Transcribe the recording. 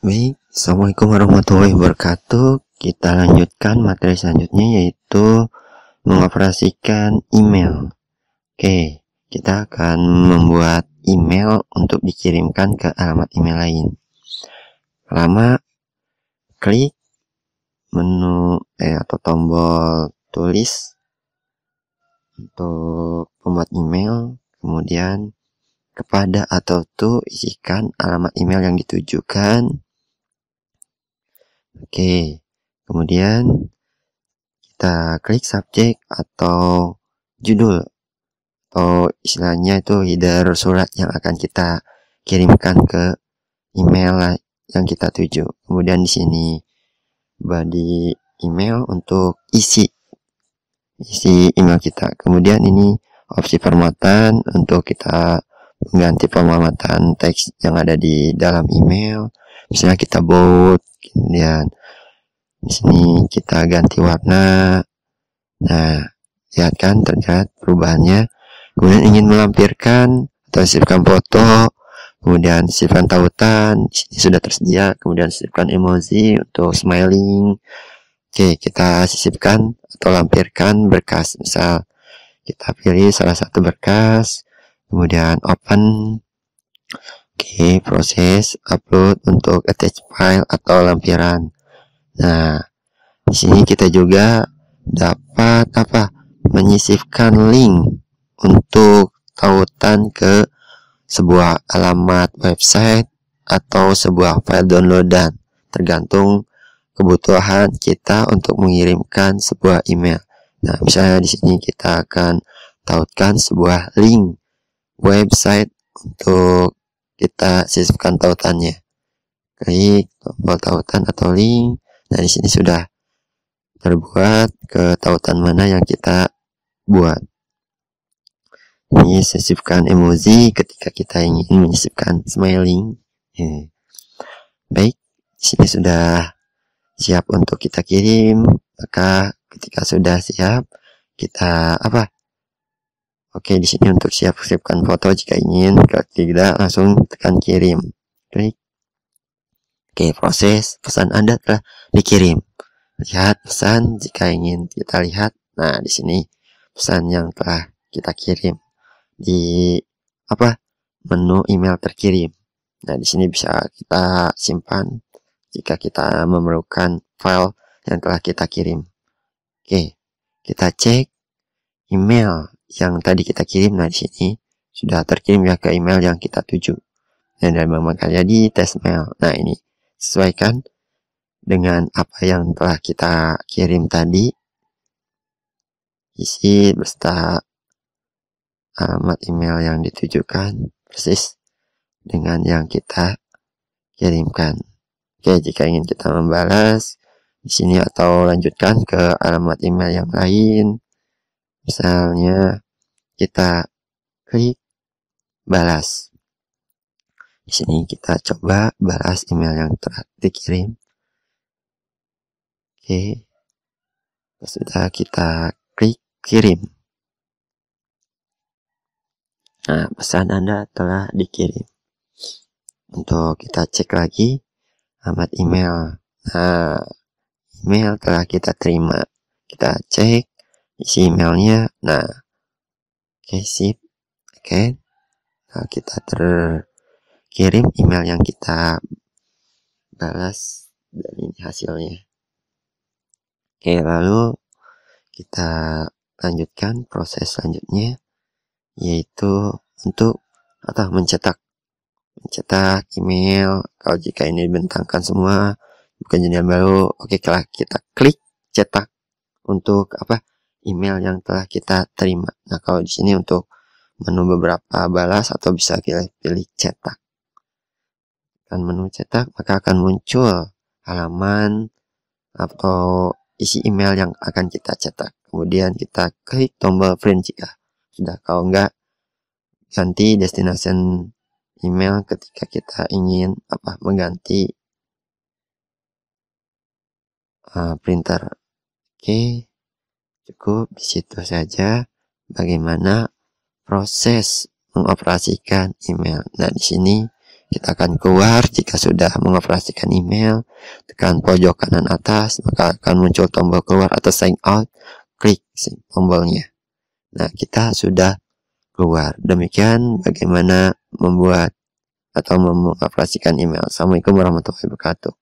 Baik, Assalamualaikum warahmatullahi wabarakatuh. Kita lanjutkan materi selanjutnya yaitu mengoperasikan email. Oke, kita akan membuat email untuk dikirimkan ke alamat email lain. Pertama, klik menu eh atau tombol tulis untuk pembuat email, kemudian kepada atau to isikan alamat email yang ditujukan. Oke, kemudian kita klik subjek atau judul atau istilahnya itu header surat yang akan kita kirimkan ke email yang kita tuju. Kemudian di sini body email untuk isi isi email kita. Kemudian ini opsi permuatan untuk kita mengganti pemamatan teks yang ada di dalam email misalnya kita bold kemudian di sini kita ganti warna. Nah lihat kan terlihat perubahannya. Kemudian ingin melampirkan atau sisipkan foto kemudian sisipkan tautan di sini sudah tersedia kemudian sisipkan emoji untuk smiling. Oke kita sisipkan atau lampirkan berkas. Misal kita pilih salah satu berkas kemudian open proses upload untuk attach file atau lampiran. Nah di sini kita juga dapat apa? Menyisipkan link untuk tautan ke sebuah alamat website atau sebuah file downloadan. Tergantung kebutuhan kita untuk mengirimkan sebuah email. Nah, misalnya di sini kita akan tautkan sebuah link website untuk kita sisipkan tautannya. Klik tombol tautan atau link. Nah, di sini sudah terbuat ke tautan mana yang kita buat. Ini sisipkan emoji ketika kita ingin menyisipkan smiling. Baik, di sini sudah siap untuk kita kirim. Maka ketika sudah siap, kita apa? Oke, di sini untuk siap-siapkan foto jika ingin, kalau tidak langsung tekan kirim. Klik. Oke, proses pesan Anda telah dikirim. Lihat pesan jika ingin kita lihat. Nah, di sini pesan yang telah kita kirim di apa? menu email terkirim. Nah, di sini bisa kita simpan jika kita memerlukan file yang telah kita kirim. Oke, kita cek email yang tadi kita kirim nah di sini sudah terkirim ya ke email yang kita tuju dan dari Bang di test mail. Nah ini sesuaikan dengan apa yang telah kita kirim tadi isi beserta alamat email yang ditujukan persis dengan yang kita kirimkan. Oke, jika ingin kita membalas di sini atau lanjutkan ke alamat email yang lain, Misalnya kita klik balas. Di sini kita coba balas email yang telah dikirim. Oke. Sudah kita klik kirim. Nah, pesan Anda telah dikirim. Untuk kita cek lagi alamat email. Nah, email telah kita terima. Kita cek isi emailnya. Nah oke okay, sip. Oke okay. nah, kita terkirim email yang kita balas dan ini hasilnya. Oke okay, lalu kita lanjutkan proses selanjutnya yaitu untuk atau mencetak mencetak email. Kalau jika ini dibentangkan semua bukan jenis baru oke okay, kita klik cetak untuk apa email yang telah kita terima. Nah, kalau di sini untuk menu beberapa balas atau bisa pilih, pilih cetak. Dan menu cetak maka akan muncul halaman atau isi email yang akan kita cetak. Kemudian kita klik tombol print jika sudah kalau enggak ganti destination email ketika kita ingin apa mengganti uh, printer. Oke. Okay. Cukup di situ saja. Bagaimana proses mengoperasikan email. Nah, di sini kita akan keluar. Jika sudah mengoperasikan email tekan pojok kanan atas maka akan muncul tombol keluar atau sign out. Klik tombolnya. Nah kita sudah keluar. Demikian bagaimana membuat atau mengoperasikan email. Assalamualaikum warahmatullahi wabarakatuh